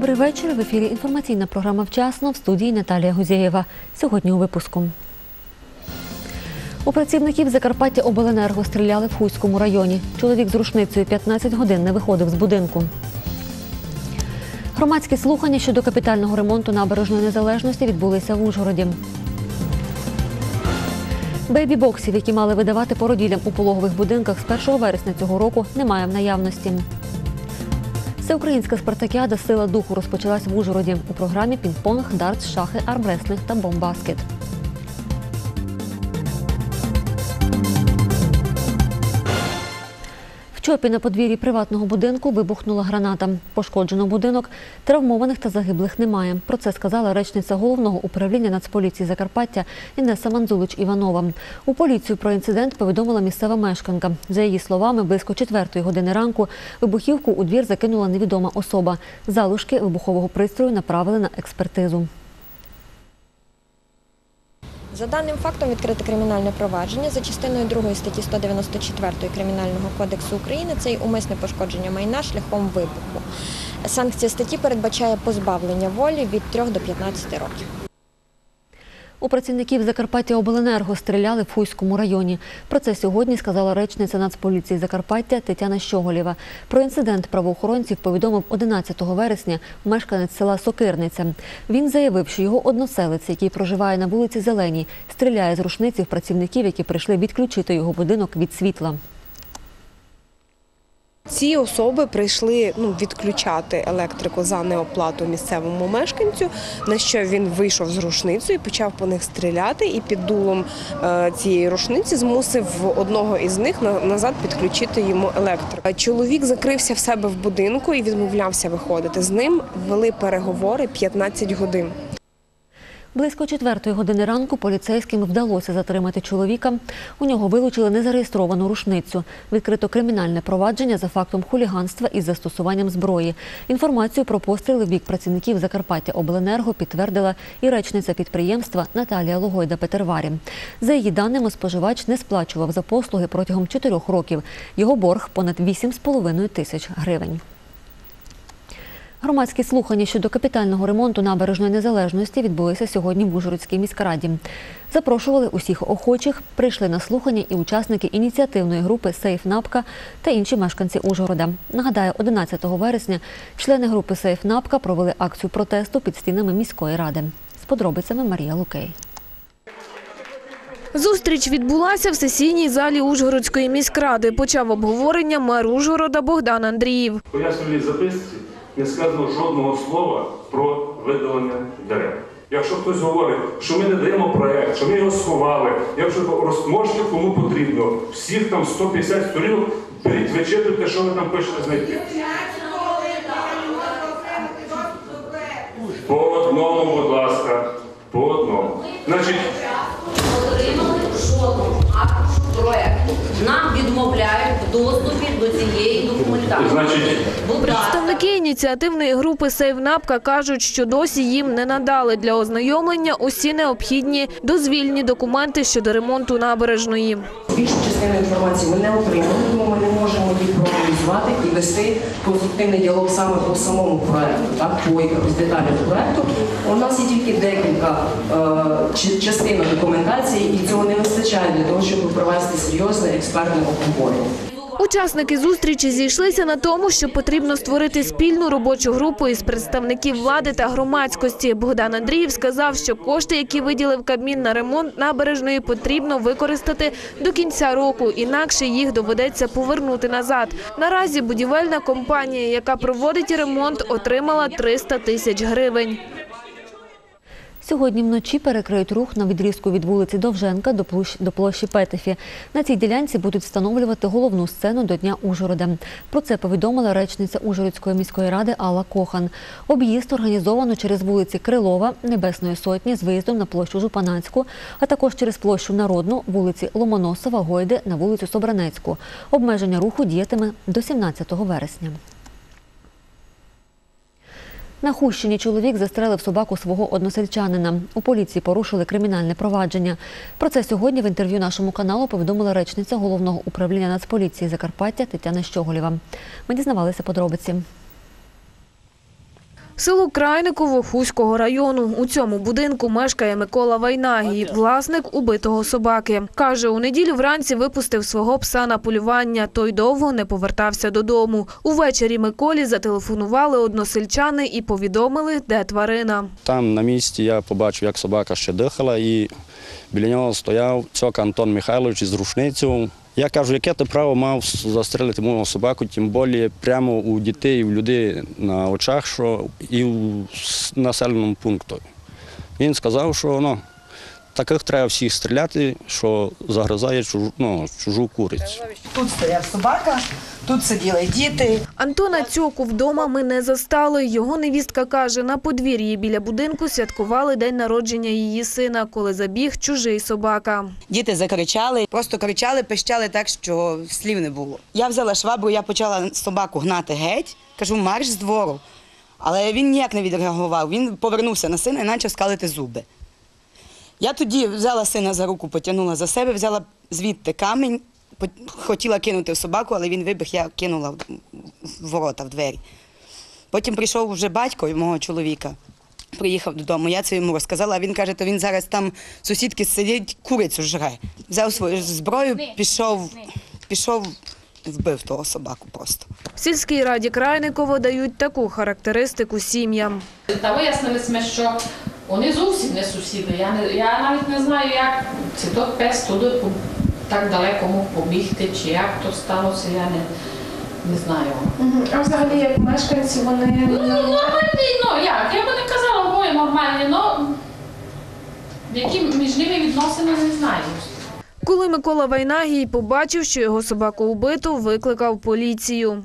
Добрий вечір. В ефірі інформаційна програма Вчасно в студії Наталія Гузєєва. Сьогодні у випуску. У працівників Закарпаття Обленерго стріляли в Хуському районі. Чоловік з рушницею 15 годин не виходив з будинку. Громадські слухання щодо капітального ремонту набережної незалежності відбулися в Ужгороді. Бейбі-боксів, які мали видавати породілям у пологових будинках з 1 вересня цього року, немає в наявності. Всеукраїнська спартакіада Сила духу розпочалась в Ужгороді у програмі Пінг-понг, дартс, шахи, армреслинг та бомбаскет. Чопі на подвір'ї приватного будинку вибухнула граната. Пошкоджено будинок, травмованих та загиблих немає. Про це сказала речниця головного управління Нацполіції Закарпаття Інеса Манзулич Іванова. У поліцію про інцидент повідомила місцева мешканка. За її словами, близько четвертої години ранку вибухівку у двір закинула невідома особа. Залишки вибухового пристрою направили на експертизу. За даним фактом відкрите кримінальне провадження за частиною 2 статті 194 Кримінального кодексу України це й умисне пошкодження майна шляхом вибуху. Санкція статті передбачає позбавлення волі від 3 до 15 років. У працівників Закарпаття Обленерго стріляли в Фуйському районі. Про це сьогодні сказала речниця Нацполіції Закарпаття Тетяна Щоголєва. Про інцидент правоохоронців повідомив 11 вересня мешканець села Сокирниця. Він заявив, що його односелець, який проживає на вулиці Зеленій, стріляє з рушниці в працівників, які прийшли відключити його будинок від світла. Ці особи прийшли ну, відключати електрику за неоплату місцевому мешканцю, на що він вийшов з рушницею, почав по них стріляти, і під дулом е, цієї рушниці змусив одного із них на- назад підключити йому електрику. Чоловік закрився в себе в будинку і відмовлявся виходити. З ним вели переговори 15 годин. Близько четвертої години ранку поліцейським вдалося затримати чоловіка. У нього вилучили незареєстровану рушницю. Відкрито кримінальне провадження за фактом хуліганства із застосуванням зброї. Інформацію про постріли в бік працівників Закарпаття Обленерго підтвердила і речниця підприємства Наталія Логойда Петерварі. За її даними, споживач не сплачував за послуги протягом чотирьох років. Його борг понад 8,5 тисяч гривень. Громадські слухання щодо капітального ремонту набережної незалежності відбулися сьогодні в Ужгородській міськраді. Запрошували усіх охочих, прийшли на слухання і учасники ініціативної групи Сейф Напка та інші мешканці Ужгорода. Нагадаю, 11 вересня члени групи Сейф Напка провели акцію протесту під стінами міської ради. З подробицями Марія Лукей. Зустріч відбулася в сесійній залі Ужгородської міськради. Почав обговорення мер Ужгорода Богдан Андріїв. Пояснювальній записці не сказано жодного слова про видалення дерев. Якщо хтось говорить, що ми не даємо проект, що ми його сховали, якщо розможете кому потрібно, всіх там 150 сторінок, беріть, вичитуйте, що ви там пишете знайти. По одному, будь ласка, по одному. Значить, отримали жодного акту проекту. Нам відмовляють доступі до цієї документації. Представники ініціативної групи «Сейвнапка» кажуть, що досі їм не надали для ознайомлення усі необхідні дозвільні документи щодо ремонту набережної. Більшу частину інформації ми не отримали, тому ми не можемо її проаналізувати і вести конструктивний діалог саме по самому проекту, так по якихось деталях проекту. У нас є тільки декілька е, частин документації, і цього не вистачає для того, щоб провести серйозне експертне обговорення. Учасники зустрічі зійшлися на тому, що потрібно створити спільну робочу групу із представників влади та громадськості. Богдан Андріїв сказав, що кошти, які виділив Кабмін на ремонт набережної, потрібно використати до кінця року, інакше їх доведеться повернути назад. Наразі будівельна компанія, яка проводить ремонт, отримала 300 тисяч гривень. Сьогодні вночі перекриють рух на відрізку від вулиці Довженка до площ- до площі Петефі. На цій ділянці будуть встановлювати головну сцену до Дня Ужгорода. Про це повідомила речниця Ужгородської міської ради Алла Кохан. Об'їзд організовано через вулиці Крилова, Небесної Сотні з виїздом на площу Жупанацьку, а також через площу Народну, вулиці Ломоносова, Гойди на вулицю Собранецьку. Обмеження руху діятиме до 17 вересня. На Хущині чоловік застрелив собаку свого односельчанина. У поліції порушили кримінальне провадження. Про це сьогодні в інтерв'ю нашому каналу повідомила речниця головного управління Нацполіції Закарпаття Тетяна Щоголєва. Ми дізнавалися подробиці. Село Крайниково Хуського району. У цьому будинку мешкає Микола Вайнагій, власник убитого собаки. Каже, у неділю вранці випустив свого пса на полювання. Той довго не повертався додому. Увечері Миколі зателефонували односельчани і повідомили, де тварина. Там на місці я побачив, як собака ще дихала, і біля нього стояв цьок Антон Михайлович із рушницею. Я кажу, яке ти право мав застрелити мою собаку, тим більше прямо у дітей, у людей на очах, що і в населеному пункту. Він сказав, що ну, таких треба всіх стріляти, що загризає чужу, ну, чужу курицю. Тут стояв собака, тут сиділи діти. Антона Цьоку вдома ми не застали. Його невістка каже, на подвір'ї біля будинку святкували день народження її сина, коли забіг чужий собака. Діти закричали, просто кричали, пищали так, що слів не було. Я взяла швабру, я почала собаку гнати геть, кажу, марш з двору. Але він ніяк не відреагував. Він повернувся на сина і почав скалити зуби. Я тоді взяла сина за руку, потягнула за себе, взяла звідти камінь, хотіла кинути в собаку, але він вибіг, я кинула в ворота, в двері. Потім прийшов вже батько мого чоловіка. Приїхав додому, я це йому розказала, а він каже, то він зараз там сусідки сидять, курицю жре. Взяв свою зброю, пішов, пішов, вбив того собаку просто. В сільській раді Крайникова дають таку характеристику сім'ям. Та вияснили ми, що вони зовсім не сусіди. Я, не, я навіть не знаю, як чи то пес туди по- так далеко мог побігти, чи як то сталося, я не, не знаю. А взагалі, як мешканці, вони Ну, нормальні, ну як, я би не казала обоє нормальні, але які між ними відносини не знаю. Коли Микола Вайнагій побачив, що його собаку убито, викликав поліцію.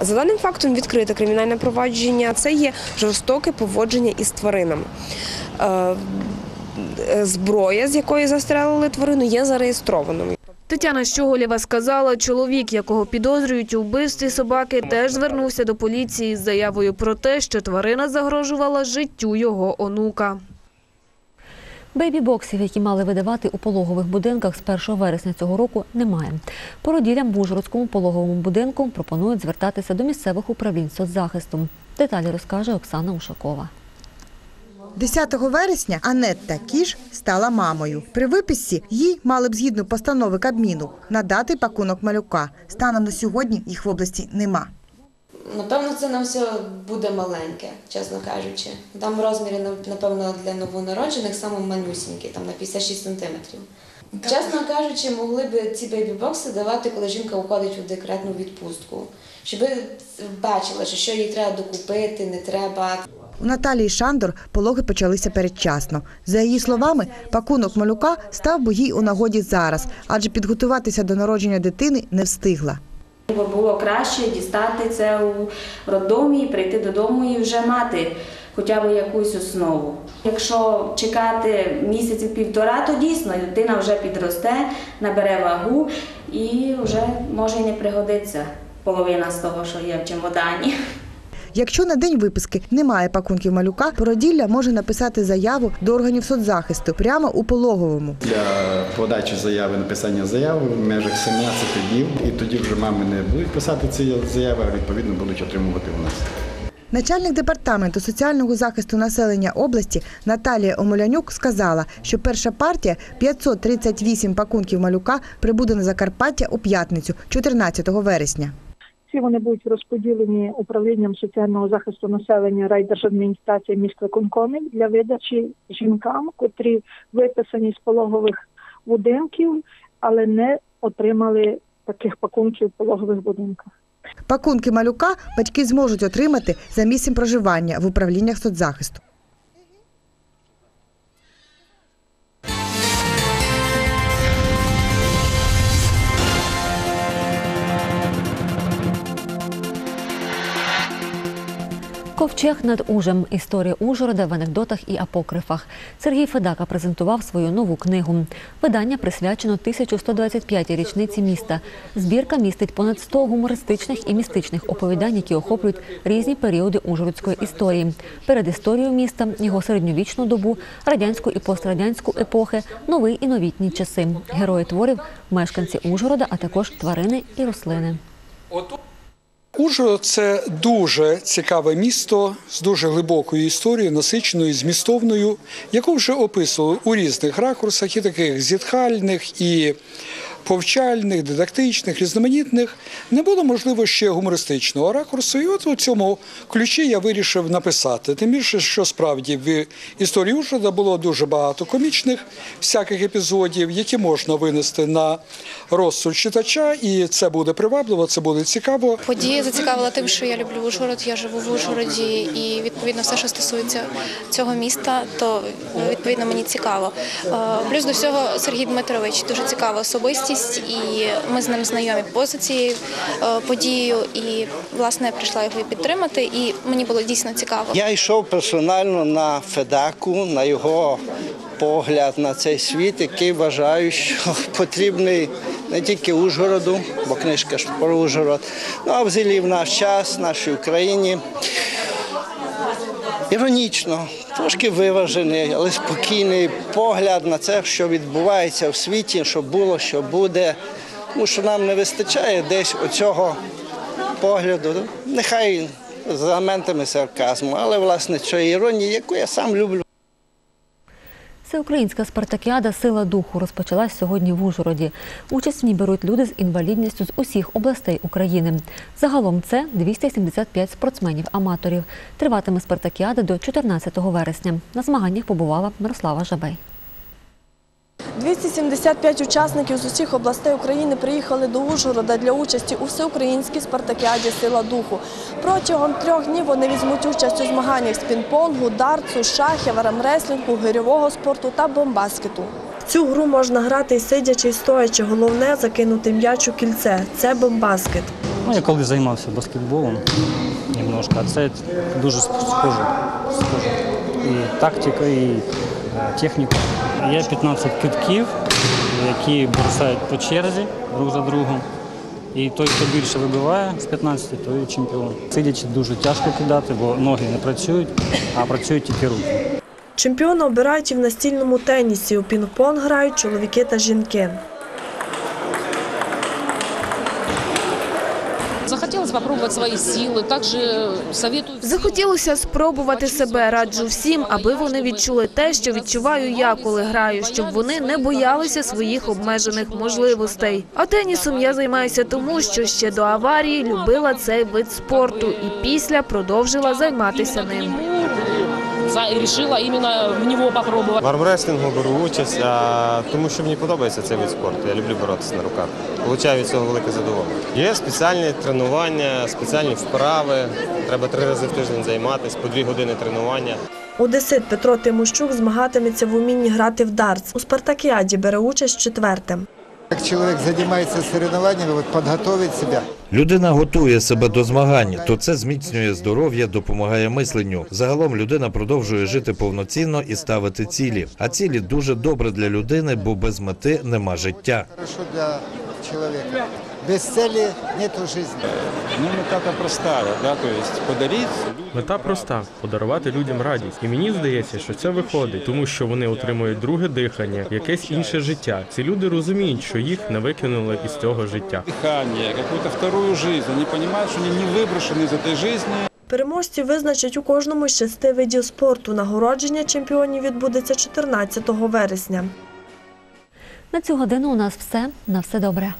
За даним фактом відкрите кримінальне провадження. Це є жорстоке поводження із тваринами. Е, е, Зброя, з якої застрелили тварину, є зареєстрованою. Тетяна Щоголєва сказала, чоловік, якого підозрюють у вбивстві собаки, теж звернувся до поліції з заявою про те, що тварина загрожувала життю його онука. Бейбі-боксів, які мали видавати у пологових будинках з 1 вересня цього року, немає. Породілям в Ужгородському пологовому будинку пропонують звертатися до місцевих управлінь соцзахисту. Деталі розкаже Оксана Ушакова. 10 вересня Анетта Кіш стала мамою. При виписці їй мали б згідно постанови Кабміну надати пакунок малюка. Станом на сьогодні їх в області нема. Напевно, це на все буде маленьке, чесно кажучи. Там розміри, напевно, для новонароджених саме манюсінькі, там на 56 сантиметрів. Чесно кажучи, могли б ці бейбі-бокси давати, коли жінка уходить у декретну відпустку. Щоб бачила, що що їй треба докупити, не треба. У Наталії Шандор пологи почалися передчасно. За її словами, пакунок малюка став би їй у нагоді зараз, адже підготуватися до народження дитини не встигла. Було краще дістати це у роддомі, і прийти додому і вже мати хоча б якусь основу. Якщо чекати місяців півтора, то дійсно дитина вже підросте, набере вагу і вже може й не пригодиться половина з того, що є в чемодані. Якщо на день виписки немає пакунків малюка, породілля може написати заяву до органів соцзахисту прямо у пологовому. Для подачі заяви, написання заяви в межах 17 днів, і тоді вже мами не будуть писати ці заяви, а відповідно будуть отримувати у нас. Начальник департаменту соціального захисту населення області Наталія Омелянюк сказала, що перша партія 538 пакунків малюка прибуде на Закарпаття у п'ятницю, 14 вересня. Всі вони будуть розподілені управлінням соціального захисту населення райдержадміністрації міськвиконкомів для видачі жінкам, котрі виписані з пологових будинків, але не отримали таких пакунків в пологових будинках. Пакунки малюка батьки зможуть отримати за місцем проживання в управліннях соцзахисту. Ковчег над Ужем. Історія Ужгорода в анекдотах і апокрифах. Сергій Федака презентував свою нову книгу. Видання присвячено 1125-й річниці міста. Збірка містить понад 100 гумористичних і містичних оповідань, які охоплюють різні періоди ужгородської історії. Перед історією міста, його середньовічну добу, радянську і пострадянську епохи, новий і новітні часи. Герої творів мешканці Ужгорода, а також тварини і рослини. Ужгород – це дуже цікаве місто з дуже глибокою історією, насиченою, змістовною, яку вже описували у різних ракурсах, і таких зітхальних, і повчальних, дидактичних, різноманітних. Не було можливо ще гумористичного ракурсу. І от у цьому ключі я вирішив написати. Тим більше, що справді в історії Ужгорода було дуже багато комічних всяких епізодів, які можна винести на розсуд читача, і це буде привабливо, це буде цікаво. Подія зацікавила тим, що я люблю Ужгород, я живу в Ужгороді, і відповідно все, що стосується цього міста, то відповідно мені цікаво. Е, Плюс до всього Сергій Дмитрович дуже цікава особистість, і ми з ним знайомі поза цією е, подією. І власне я прийшла його підтримати, і мені було дійсно цікаво. Я йшов персонально на Федаку, на його погляд на цей світ, який вважаю, що потрібний не тільки Ужгороду, бо книжка ж про Ужгород, ну а взагалі в наш час, нашій Україні. Іронічно, трошки виважений, але спокійний погляд на це, що відбувається в світі, що було, що буде. Тому що нам не вистачає десь оцього погляду. Нехай з елементами сарказму, але власне цієї іронії, яку я сам люблю. Всеукраїнська спартакіада Сила духу розпочалась сьогодні в Ужгороді. Участь в ній беруть люди з інвалідністю з усіх областей України. Загалом це 275 спортсменів-аматорів. Триватиме спартакіада до 14 вересня. На змаганнях побувала Мирослава Жабей. 275 учасників з усіх областей України приїхали до Ужгорода для участі у всеукраїнській спартакіаді Сила духу. Протягом трьох днів вони візьмуть участь у змаганнях з пінг-понгу, дартсу, шахів, армреслінгу, гирьового спорту та бомбаскету. Цю гру можна грати і сидячи, і стоячи. Головне закинути м'яч у кільце. Це бомбаскет. Ну, я коли займався баскетболом немножко, а це дуже схоже. схоже. І тактика, і е, техніка. Є 15 китків, які бросають по черзі друг за другом. І той, хто більше вибиває з 15, той чемпіон. Сидячи дуже тяжко кидати, бо ноги не працюють, а працюють тільки руки. Чемпіона обирають і в настільному тенісі. У пінг-понг грають чоловіки та жінки. Захотелось спробувати свої сили. Також советую... Захотілося спробувати себе. Раджу всім, аби вони відчули те, що відчуваю я, коли граю, щоб вони не боялися своїх обмежених можливостей. А тенісом я займаюся тому, що ще до аварії любила цей вид спорту і після продовжила займатися ним. За- решила именно в него попробовать. В армреслінгу беру участь, а, тому що мені подобається цей вид спорту. Я люблю боротися на руках. Получаю від цього велике задоволення. Є спеціальні тренування, спеціальні вправи. Треба три рази в тиждень займатися, по дві години тренування. Одесит Петро Тимощук змагатиметься в умінні грати в дартс. У спартакіаді бере участь четвертим. Як чоловік займається соревнованнями, от підготовить себе. Людина готує себе до змагань, то це зміцнює здоров'я, допомагає мисленню. Загалом людина продовжує жити повноцінно і ставити цілі. А цілі дуже добре для людини, бо без мети нема життя Хорошо для чоловіка. Без цілі нету життя. Ну, мета проста, да, то есть подарить Мета проста подарувати людям радість. І мені здається, що це виходить, тому що вони отримують друге дихання, якесь інше життя. Ці люди розуміють, що їх не викинули із цього життя. дыхание, какую-то вторую жизнь. Они понимают, что они не выброшены из этой жизни. Переможці визначать у кожному з шести видів спорту. Нагородження чемпіонів відбудеться 14 вересня. На цю годину у нас все. На все добре.